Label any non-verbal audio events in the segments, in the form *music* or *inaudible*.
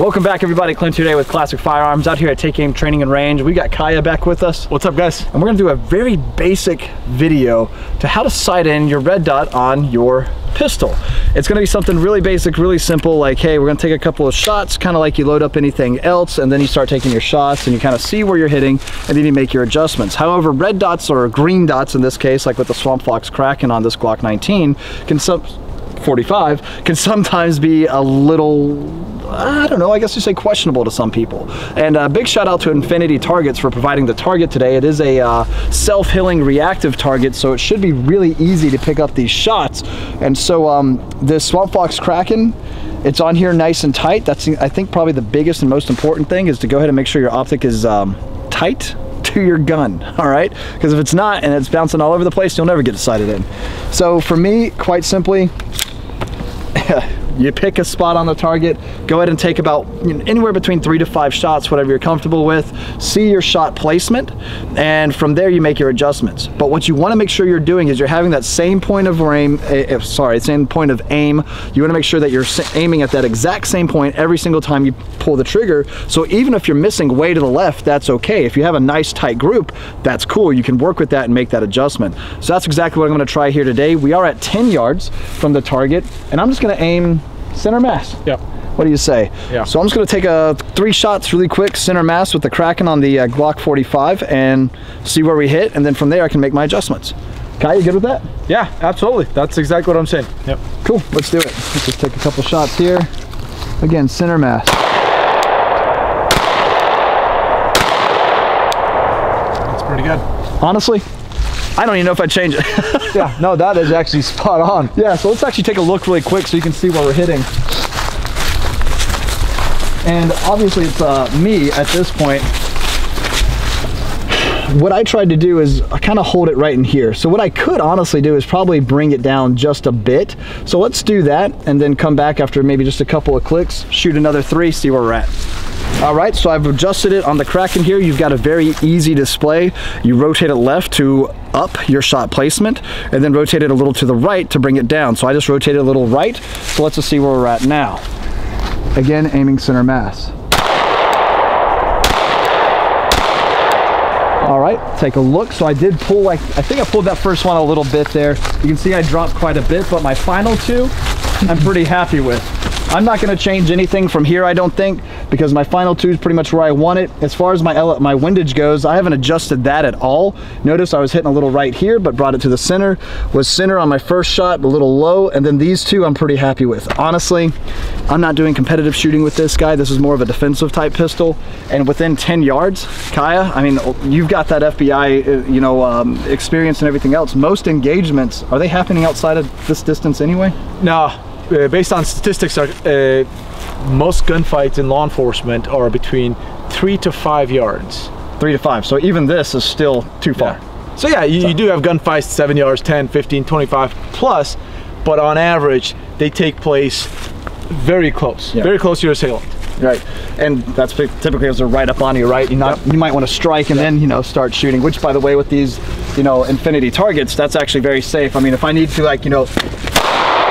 Welcome back everybody, Clint today with Classic Firearms out here at Take Aim Training and Range. We got Kaya back with us. What's up guys? And we're gonna do a very basic video to how to sight in your red dot on your pistol. It's gonna be something really basic, really simple, like, hey, we're gonna take a couple of shots, kind of like you load up anything else, and then you start taking your shots and you kind of see where you're hitting, and then you make your adjustments. However, red dots or green dots in this case, like with the Swamp Fox Kraken on this Glock 19, can some 45 can sometimes be a little I don't know, I guess you say questionable to some people. And a uh, big shout out to Infinity Targets for providing the target today. It is a uh, self-healing reactive target, so it should be really easy to pick up these shots. And so um, this Swamp Fox Kraken, it's on here nice and tight. That's, I think, probably the biggest and most important thing is to go ahead and make sure your optic is um, tight *laughs* to your gun, all right? Because if it's not and it's bouncing all over the place, you'll never get it sighted in. So for me, quite simply, yeah you pick a spot on the target, go ahead and take about you know, anywhere between three to five shots, whatever you're comfortable with, see your shot placement, and from there you make your adjustments. But what you wanna make sure you're doing is you're having that same point of aim, uh, sorry, same point of aim. You wanna make sure that you're aiming at that exact same point every single time you pull the trigger. So even if you're missing way to the left, that's okay. If you have a nice tight group, that's cool. You can work with that and make that adjustment. So that's exactly what I'm gonna try here today. We are at 10 yards from the target, and I'm just gonna aim center mass. Yep. What do you say? Yeah. So I'm just going to take a three shots really quick, center mass with the Kraken on the uh, Glock 45 and see where we hit. And then from there I can make my adjustments. Kai, you good with that? Yeah, absolutely. That's exactly what I'm saying. Yep. Cool, let's do it. Let's just take a couple shots here. Again, center mass. That's pretty good. Honestly, I don't even know if I'd change it. *laughs* yeah, no, that is actually spot on. Yeah, so let's actually take a look really quick so you can see where we're hitting. And obviously it's uh, me at this point. What I tried to do is kind of hold it right in here. So what I could honestly do is probably bring it down just a bit. So let's do that and then come back after maybe just a couple of clicks, shoot another three, see where we're at. All right, so I've adjusted it on the Kraken here. You've got a very easy display. You rotate it left to up your shot placement and then rotate it a little to the right to bring it down. So I just rotated a little right. So let's just see where we're at now. Again, aiming center mass. All right, take a look. So I did pull, like, I think I pulled that first one a little bit there. You can see I dropped quite a bit, but my final two, I'm pretty happy with. I'm not going to change anything from here, I don't think, because my final two is pretty much where I want it. As far as my my windage goes, I haven't adjusted that at all. Notice I was hitting a little right here, but brought it to the center. Was center on my first shot, a little low, and then these two I'm pretty happy with. Honestly, I'm not doing competitive shooting with this guy. This is more of a defensive type pistol, and within 10 yards, Kaya, I mean, you've got that FBI, uh, you know, um, experience and everything else. Most engagements, are they happening outside of this distance anyway? No, uh, based on statistics, are, uh, most gunfights in law enforcement are between three to five yards. Three to five. So even this is still too far. Yeah. So yeah, you, so. you do have gunfights seven yards, 10, 15, 25 plus, but on average, they take place very close, yeah. very close to your assailant. Right, and that's typically as they're right up on you, right? You not yep. you might want to strike and yep. then you know start shooting. Which, by the way, with these you know infinity targets, that's actually very safe. I mean, if I need to like you know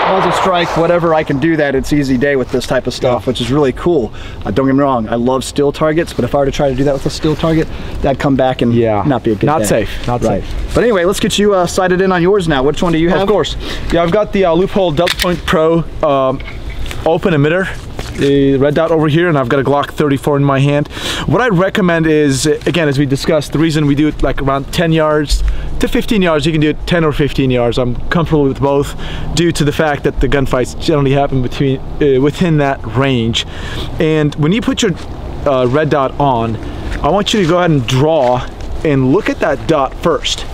muzzle strike, whatever, I can do that. It's easy day with this type of stuff, yeah. which is really cool. Uh, don't get me wrong, I love steel targets, but if I were to try to do that with a steel target, that'd come back and yeah. not be a good Not day. safe, not right. safe. But anyway, let's get you uh, sighted in on yours now. Which one do you have? Of course. Yeah, I've got the uh, Leupold Delta Point Pro um, open emitter the red dot over here and I've got a Glock 34 in my hand. What I'd recommend is, again, as we discussed, the reason we do it like around 10 yards to 15 yards, you can do it 10 or 15 yards. I'm comfortable with both due to the fact that the gunfights generally happen between uh, within that range. And when you put your uh, red dot on, I want you to go ahead and draw and look at that dot first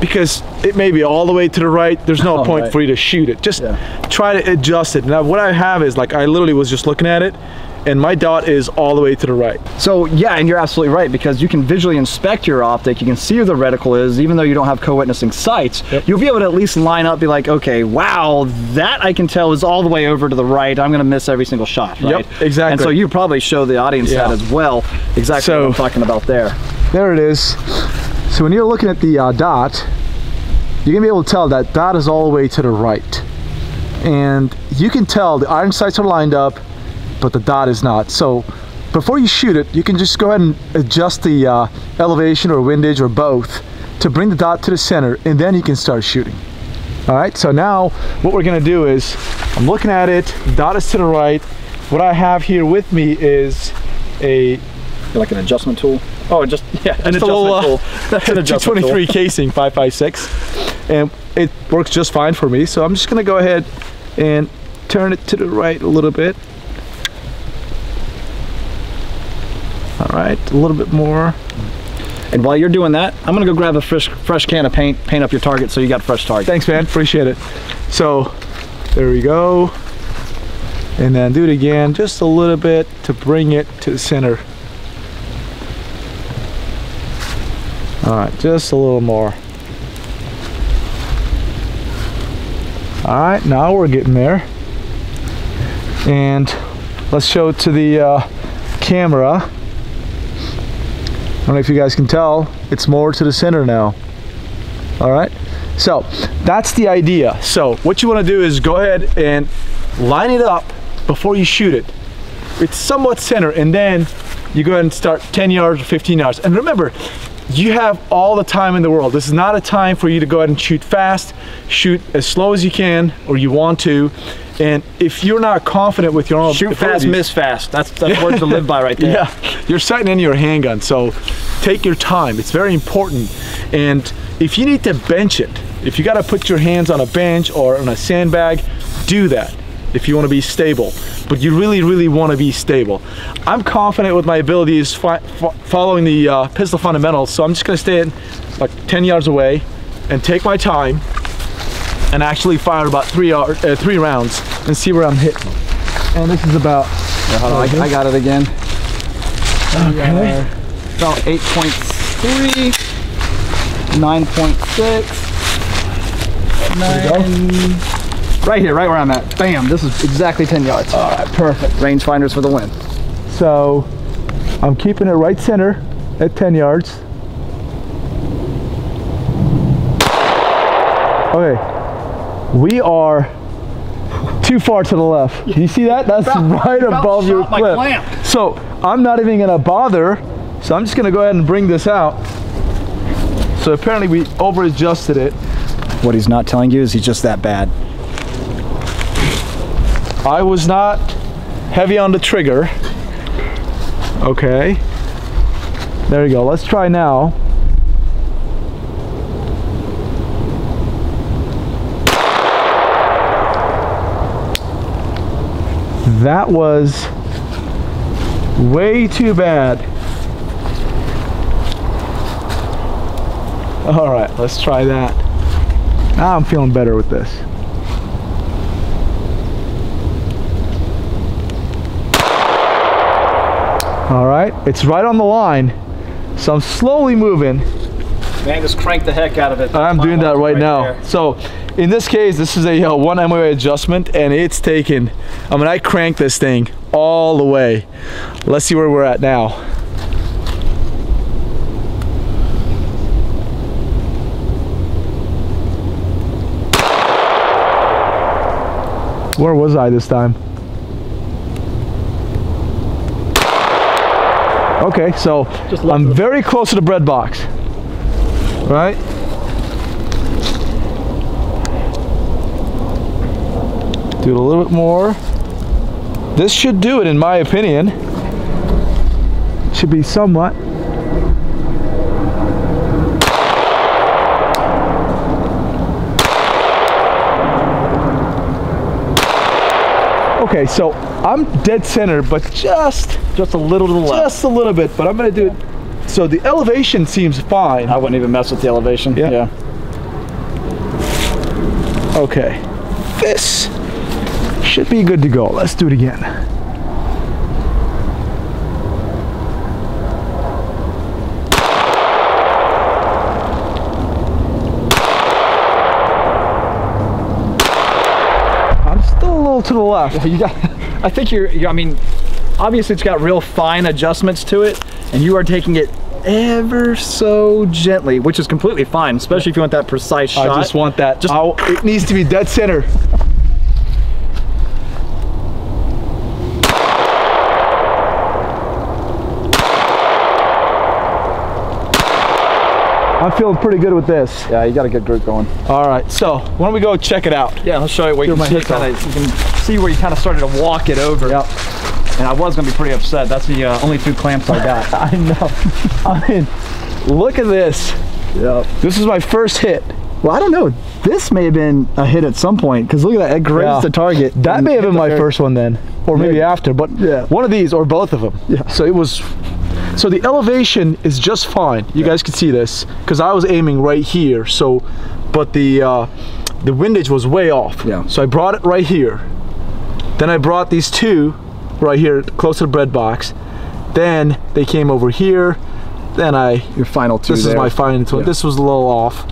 because it may be all the way to the right. There's no *laughs* oh, point right. for you to shoot it. Just yeah. try to adjust it. Now what I have is like I literally was just looking at it and my dot is all the way to the right. So yeah, and you're absolutely right because you can visually inspect your optic, you can see where the reticle is, even though you don't have co-witnessing sights, yep. you'll be able to at least line up, be like, okay, wow, that I can tell is all the way over to the right, I'm gonna miss every single shot, right? Yep, exactly. And so you probably show the audience yeah. that as well, exactly so, what I'm talking about there. There it is. So when you're looking at the uh, dot, you're gonna be able to tell that dot is all the way to the right. And you can tell the iron sights are lined up but the dot is not. So before you shoot it, you can just go ahead and adjust the uh, elevation or windage or both to bring the dot to the center and then you can start shooting. All right, so now what we're gonna do is, I'm looking at it, dot is to the right. What I have here with me is a Like an adjustment tool. Oh, just *laughs* yeah, and just *laughs* it's a little uh, That's an adjustment 223 tool. casing 556 and it works just fine for me. So I'm just gonna go ahead and turn it to the right a little bit. All right a little bit more. And while you're doing that, I'm gonna go grab a fresh fresh can of paint, paint up your target so you got a fresh target. thanks man. Appreciate it. So there we go. And then do it again just a little bit to bring it to the center all right just a little more. All right now we're getting there. And let's show it to the uh, camera. I don't know if you guys can tell it's more to the center now. All right so that's the idea. So what you want to do is go ahead and line it up before you shoot it. It's somewhat center and then you go ahead and start 10 yards or 15 yards. And remember you have all the time in the world this is not a time for you to go ahead and shoot fast shoot as slow as you can or you want to and if you're not confident with your own Shoot fast, miss fast. That's that's words to live by right there. *laughs* yeah, you're sighting in your handgun, so take your time. It's very important. And if you need to bench it, if you got to put your hands on a bench or on a sandbag, do that if you want to be stable. But you really, really want to be stable. I'm confident with my abilities following the uh, pistol fundamentals, so I'm just going to stay in like 10 yards away and take my time and actually fire about three, uh, three rounds and see where I'm hitting. And this is about Yeah, hold on, I, I got it again. Okay. About 8.3, 9.6, nine. Right here, right where I'm at. Bam, this is exactly 10 yards. All right, perfect. Rangefinders for the win. So I'm keeping it right center at 10 yards. Okay, we are too far to the left. You see that? That's right about above your clip. clamp. So I'm not even gonna bother. So I'm just gonna go ahead and bring this out. So apparently we over adjusted it. What he's not telling you is he's just that bad. I was not heavy on the trigger. Okay. There you go. Let's try now. That was way too bad. All right, let's try that. Now I'm feeling better with this. All right, it's right on the line. So I'm slowly moving. Man, just crank the heck out of it. I'm doing that right, now. there. So in this case, this is a uh, one MOA adjustment and it's taken, I mean, I cranked this thing all the way. Let's see where we're at now. Where was I this time? Okay, so I'm very close to the bread box. Right? Do it a little bit more. This should do it in my opinion. Should be somewhat. Okay, so I'm dead center, but just Just a little to the left. just a little bit, but I'm gonna do it. So the elevation seems fine. I wouldn't even mess with the elevation. Yeah. yeah. Okay, this should be good to go. Let's do it again. I'm still a little to the left. Yeah, *laughs* You got. I think you're, you're, I mean, obviously it's got real fine adjustments to it and you are taking it ever so gently, which is completely fine, especially if you want that precise shot. I just want that. Just it needs to be dead center. I'm feeling pretty good with this. Yeah, you got a good group going. All right, so why don't we go check it out? Yeah, I'll show you what you can, see, kinda, you can see where you kind of started to walk it over. Yep. And I was gonna be pretty upset. That's the uh, only two clamps I got. *laughs* I know. I mean, look at this. yep. This is my first hit. Well, I don't know. This may have been a hit at some point because look at that. It grazed Yeah. the target. That may have been my very- first one then, or maybe Maybe. after, but Yeah. one of these or both of them. Yeah. So it was, so the elevation is just fine. You guys can see this because I was aiming right here. So, but the uh, the windage was way off. Yeah. So I brought it right here. Then I brought these two right here close to the bread box. Then they came over here. Then I Your final two. this is my final one. Yeah. This was a little off,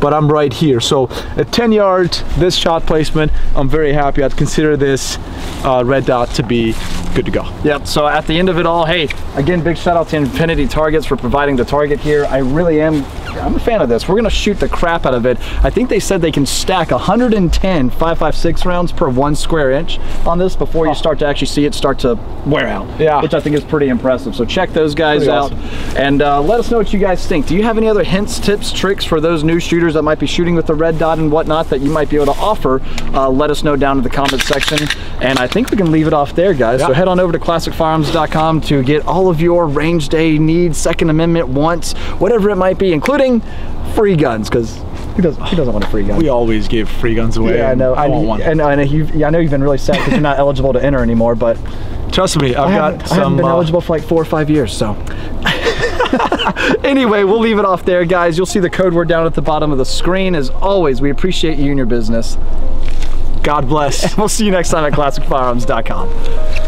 but I'm right here. So at 10 yards, this shot placement, I'm very happy. I'd consider this uh, red dot to be good to go. Yep. So at the end of it all, hey, again, big shout out to Infinity Targets for providing the target here. I really am. I'm a fan of this. We're gonna shoot the crap out of it. I think they said they can stack 110 5.56 rounds per one square inch on this before you start to actually see it start to wear out. Yeah. Which I think is pretty impressive. So check those guys Pretty out awesome. and uh, let us know what you guys think. Do you have any other hints, tips, tricks for those new shooters that might be shooting with the red dot and whatnot that you might be able to offer? Uh, let us know down in the comment section. And I think we can leave it off there, guys. So head on over to classicfirearms.com to get all of your range day needs, Second Amendment wants, whatever it might be, including free guns, because he doesn't, who doesn't want a free gun? We always give free guns away. yeah, I know. I want one. I know, I know, you've, yeah, I know you've been really sad because you're not eligible to enter anymore, but Trust me, I've I got haven't, I haven't some. been uh, eligible for like four or five years, so. *laughs* anyway, we'll leave it off there, guys. You'll see the code word down at the bottom of the screen. As always, we appreciate you and your business. God bless. *laughs* We'll see you next time at classicfirearms.com.